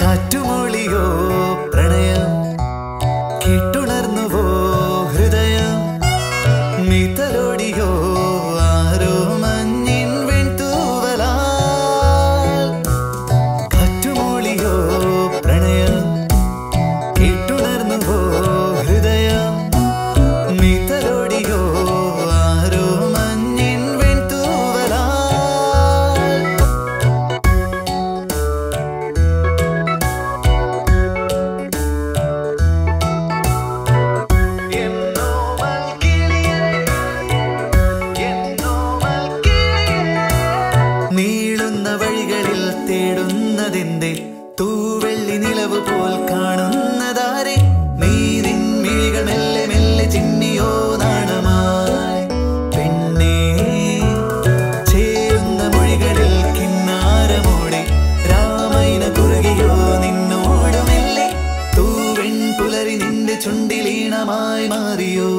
കാറ്റുമൊളിയോ പ്രണയം? കേട്ടുണർന്നുവോ ഹൃദയം? ആരോ തേടുന്നതെന്റെ തൂവെള്ളി നിലവ് പോൽ കാണുന്നതാരെ? നീ നിൻ മിഴികൾ മെല്ലെ മെല്ലെ ചിന്നിയോ നാണമായി. പെണ്ണേ ചേരുന്ന മൊഴികളിൽ കിന്നാരമോടെ രാമൈന കുറുകയോ നിന്നോടുമെല്ലെ? തൂവെൺ പുലരി നിന്റെ ചുണ്ടിലീണമായി മാറിയോ?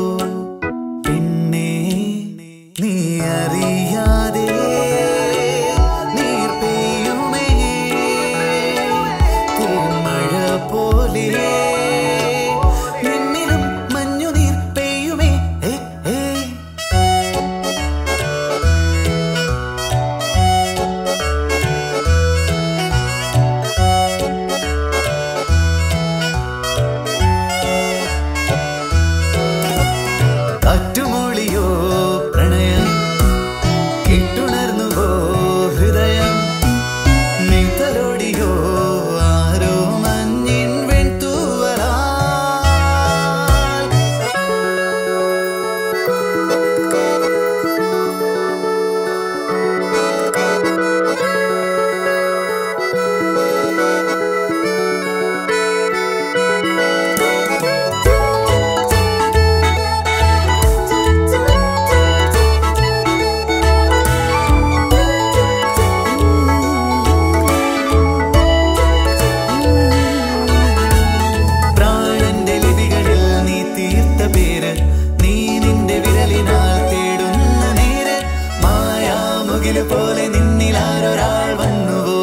മായാമുകില് പോലെ നിന്നിലാരൊരാൾ വന്നുവോ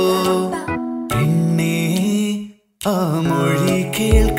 പെണ്ണേ ആ മൊഴി കേൾക്കാം